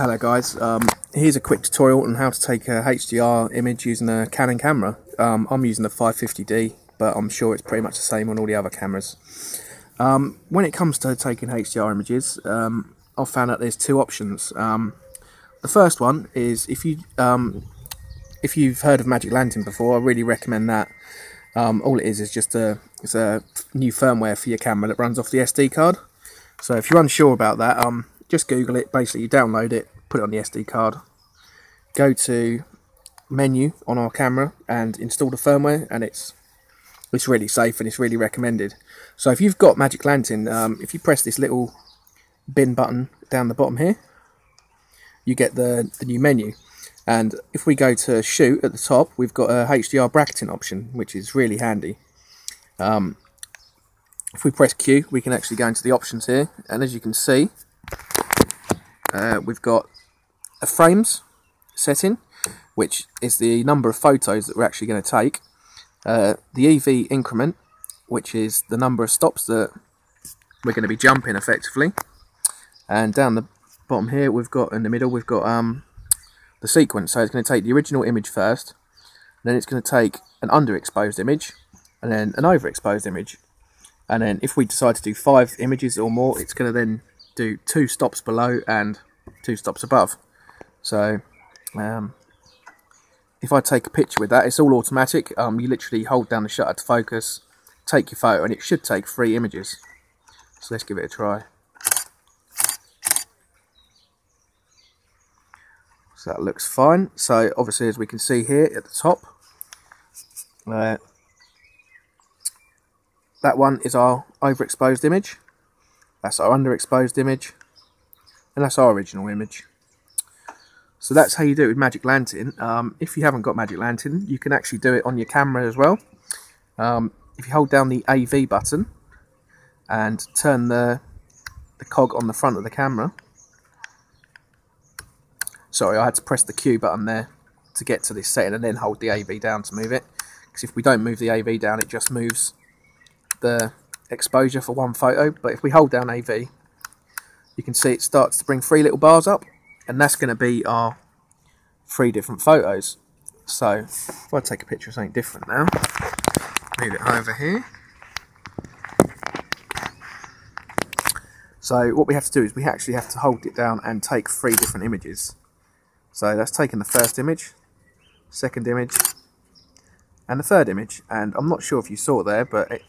Hello guys, um, here's a quick tutorial on how to take a HDR image using a Canon camera. Um, I'm using the 550D, but I'm sure it's pretty much the same on all the other cameras. Um, when it comes to taking HDR images, um, I've found out there's two options. Um, the first one is if you um, if you've heard of Magic Lantern before, I really recommend that. all it is is just a it's a new firmware for your camera that runs off the SD card. So if you're unsure about that, um, just Google it. Basically, you download it, put it on the SD card, go to menu on our camera and install the firmware, and it's it's really safe and it's really recommended. So if you've got Magic Lantern, um, if you press this little bin button down the bottom here, you get the, the new menu. And if we go to shoot at the top, we've got a HDR bracketing option, which is really handy. Um, if we press Q, we can actually go into the options here, and as you can see, uh, we've got a frames setting, which is the number of photos that we're actually going to take. Uh, the EV increment, which is the number of stops that we're going to be jumping effectively. And down the bottom here, we've got in the middle, we've got um, the sequence. So it's going to take the original image first, then it's going to take an underexposed image, and then an overexposed image. And then if we decide to do five images or more, it's going to then do two stops below and two stops above. So um, if I take a picture with that, it's all automatic. Um, you literally hold down the shutter to focus, take your photo, and it should take three images. So let's give it a try. So that looks fine. So obviously, as we can see here at the top, uh, that one is our overexposed image. That's our underexposed image. And that's our original image. So that's how you do it with Magic Lantern. Um, if you haven't got Magic Lantern, you can actually do it on your camera as well. Um, if you hold down the AV button and turn the, the cog on the front of the camera. Sorry, I had to press the Q button there to get to this setting and then hold the AV down to move it. Because if we don't move the AV down, it just moves the exposure for one photo, but if we hold down AV, you can see it starts to bring three little bars up, and that's going to be our three different photos. So, if I take a picture of something different now, move it over here. So what we have to do is we actually have to hold it down and take three different images. So that's taking the first image, second image, and the third image. And I'm not sure if you saw there, but it,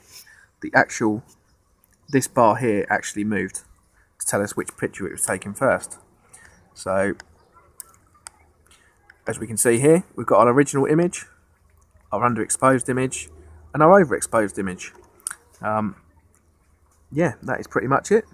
the actual, this bar here actually moved to tell us which picture it was taken first. So, as we can see here, we've got our original image, our underexposed image, and our overexposed image. Um, yeah, that is pretty much it.